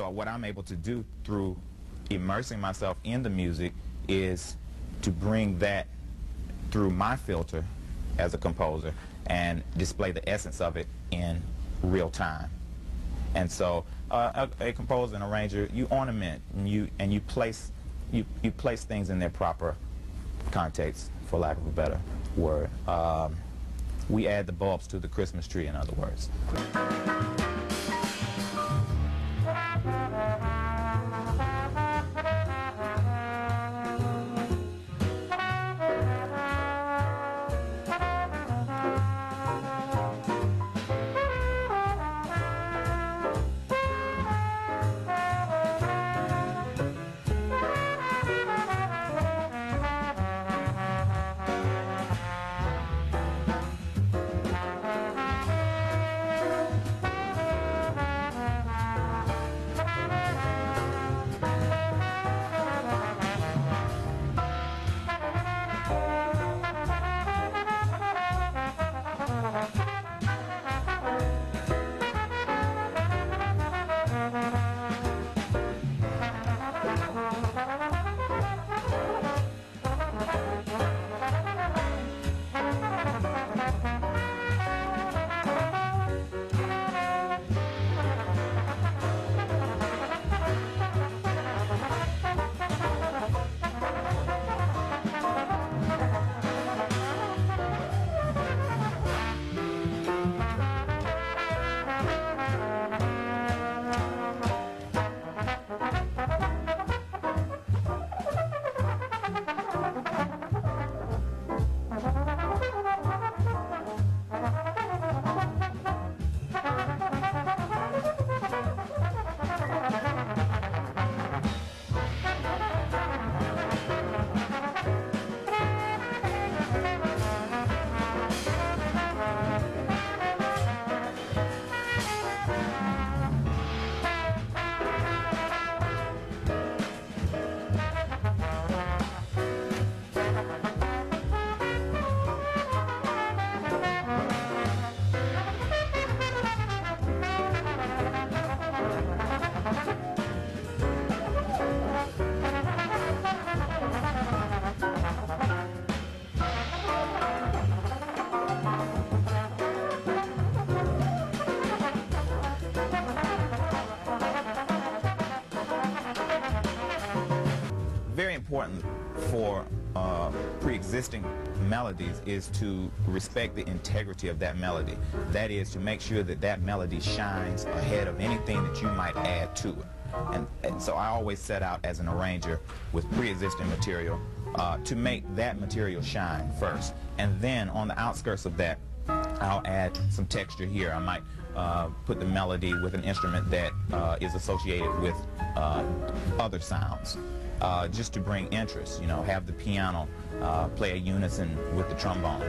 so what I'm able to do through immersing myself in the music is to bring that through my filter as a composer and display the essence of it in real time. And so uh, a, a, composer and arranger, you ornament and you, and you, place, you, you place things in their proper context, for lack of a better word. Um, we add the bulbs to the Christmas tree, in other words. Important for uh, pre-existing melodies is to respect the integrity of that melody. That is to make sure that that melody shines ahead of anything that you might add to it. And, and so I always set out as an arranger with pre-existing material uh, to make that material shine first. And then on the outskirts of that, I'll add some texture here. I might uh, put the melody with an instrument that uh, is associated with uh, other sounds uh, just to bring interest, you know, have the piano uh, play a unison with the trombone.